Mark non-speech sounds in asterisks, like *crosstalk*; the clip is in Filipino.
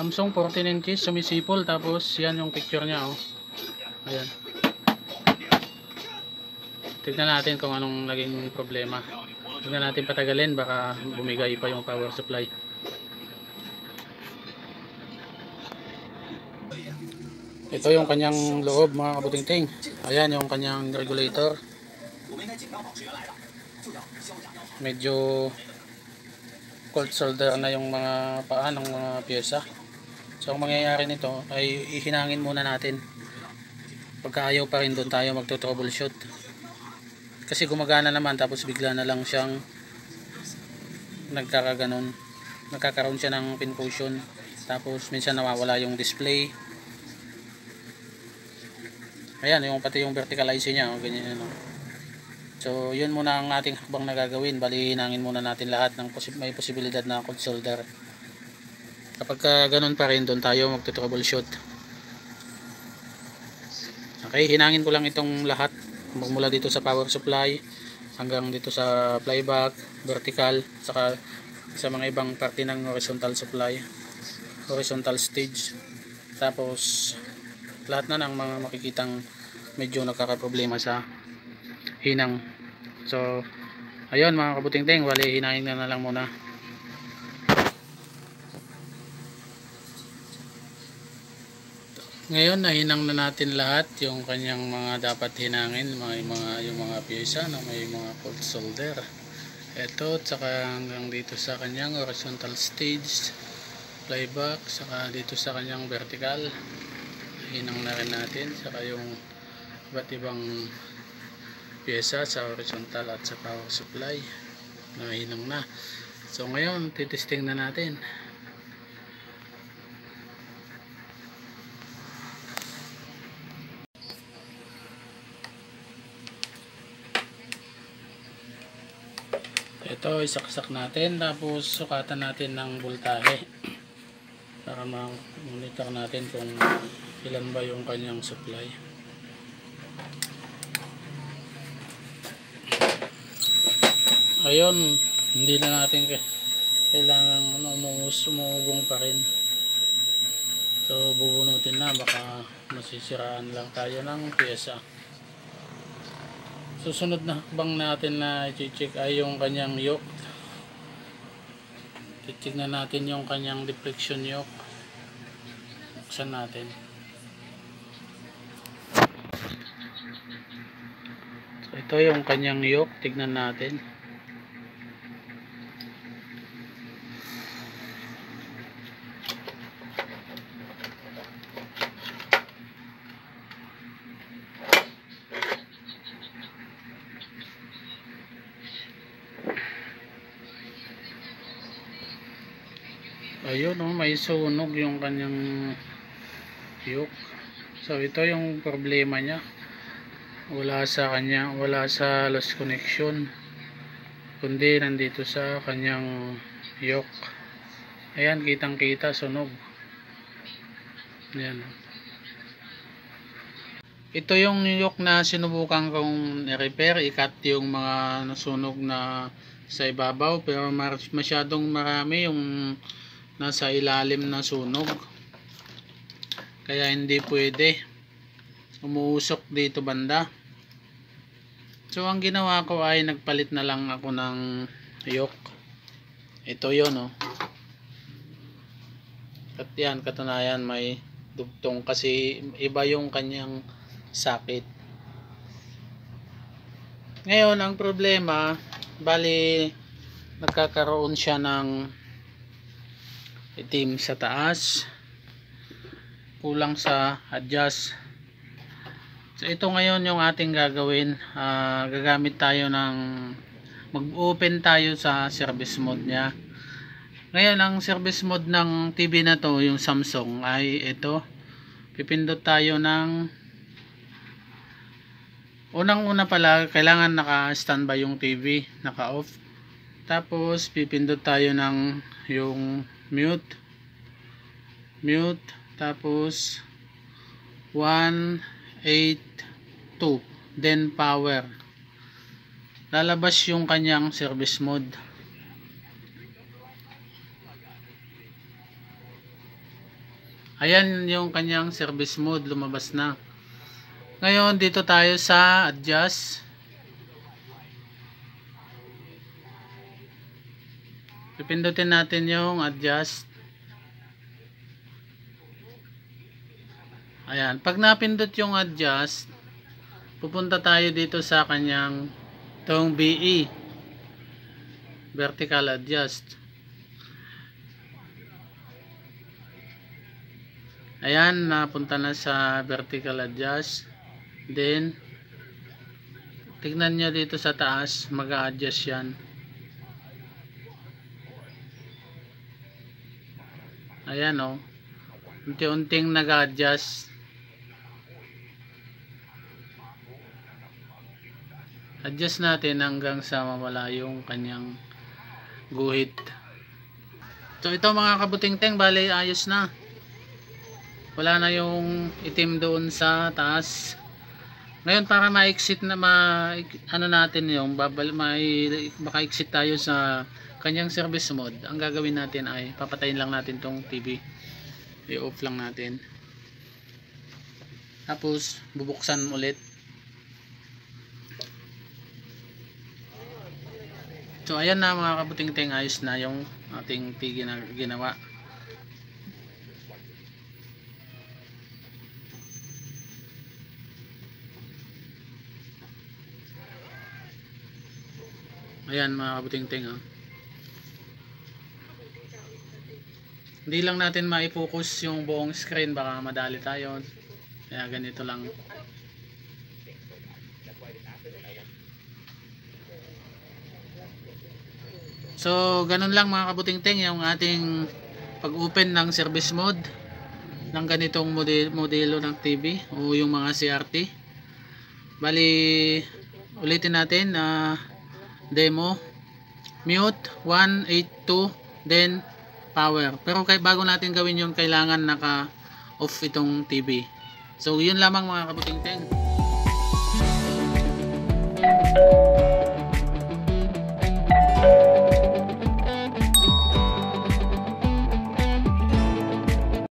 Samsung 14 inches sumisipol tapos yan yung picture niya oh. Ayan. Tignan natin kung anong naging problema. Tignan natin patagalin baka bumigay pa yung power supply. Ito yung kanyang loob mga kabuting-ting. Ayan yung kanyang regulator. Medyo cold solder na yung mga paa ng mga pyesa. So ang mangyayari nito ay ihinangin muna natin. Pagka ayaw pa rin doon tayo magto-troubleshoot. Kasi gumagana naman tapos bigla na lang siyang nagkakaganon. Nagkakaroon siya ng pin cushion. Tapos minsan nawawala yung display. Ayan, yung pati yung vertical IC niya, oh, ganyan ano. So, yun muna ang ating hakbang na gagawin. Bali, hinangin muna natin lahat ng posi may posibilidad na cold solder. Kapag ka ganun pa rin, doon tayo magto-troubleshoot. Okay, hinangin ko lang itong lahat. Magmula dito sa power supply, hanggang dito sa flyback, vertical, saka sa mga ibang parte ng horizontal supply, horizontal stage. Tapos, lahat na ng mga makikitang medyo nagkakaproblema sa hinang so ayun mga kabuting ting wali hinahin na, na lang muna ngayon nahinang na natin lahat yung kanyang mga dapat hinangin mga, mga, yung mga pyesa na may mga cold solder. Ito tsaka hanggang dito sa kanyang horizontal stage flyback saka dito sa kanyang vertical. Hinang na rin natin saka yung iba't ibang pyesa sa horizontal at sa power supply. Na hinang na. So ngayon titesting na natin ito isaksak natin. Tapos sukatan natin ng voltahe *clears throat* para ma-monitor natin kung ilan ba yung kanyang supply. Ayun hindi na natin kailangan ano, umugong pa rin. So bubunutin na. Baka masisiraan lang tayo ng pyesa susunod na hakbang natin na i-check ay yung kanyang yoke. Titignan natin yung kanyang deflection yoke. Buksan natin. So ito yung kanyang yoke. Tignan natin ayun oh, may sunog yung kanyang yoke. So ito yung problema niya. Wala sa kanya wala sa lost connection kundi nandito sa kanyang yoke. Ayan kitang kita sunog. Ayan. Ito yung yoke na sinubukan kong i-repair. Ikat yung mga nasunog na sa ibabaw pero masyadong marami yung nasa ilalim na sunog. Kaya hindi pwede. Umuusok dito banda. So ang ginawa ko ay nagpalit na lang ako ng yoke. Ito yon oh. at yan katunayan may dugtong kasi iba yung kanyang sakit. Ngayon ang problema bali nagkakaroon siya ng itim sa taas. Kulang sa adjust. So ito ngayon yung ating gagawin. Uh, gagamit tayo ng mag open tayo sa service mode nya ngayon ang service mode ng TV na to yung Samsung ay ito. Pipindot tayo ng unang una pala kailangan naka standby yung TV naka off tapos pipindot tayo ng yung mute. Mute. Tapos 182 then power. Lalabas yung kanyang service mode. Ayan yung kanyang service mode, lumabas na. Ngayon, dito tayo sa adjust. Pipindutin natin yung adjust. Ayan, pag napindot yung adjust, pupunta tayo dito sa kanyang tong BE. Vertical adjust. Ayan, napunta na sa vertical adjust. Then, tignan nyo dito sa taas, mag-a-adjust yan. Ayan o. Oh. Unti-unting nag-adjust. Adjust natin hanggang sa mawala yung kanyang guhit. So ito mga kabuting-teng, bali ayos na wala na yung itim doon sa taas ngayon para ma-exit na ma ano natin yung babal may maka-exit tayo sa kanyang service mode ang gagawin natin ay papatayin lang natin tong TV i-off lang natin. Tapos bubuksan ulit. So ayan na mga kabuting ting ayos na yung ating TV na ginawa. Ayan mga kabuting-ting oh. Hindi lang natin mai-focus yung buong screen baka madali tayo. Kaya ganito lang. So, ganun lang mga kabuting-ting yung ating pag-open ng service mode ng ganitong model, modelo ng TV o yung mga CRT. Bali, ulitin natin na uh, demo mute 182 then power. Pero kay bago natin gawin yun kailangan naka off itong TV so yun lamang mga kabuting teng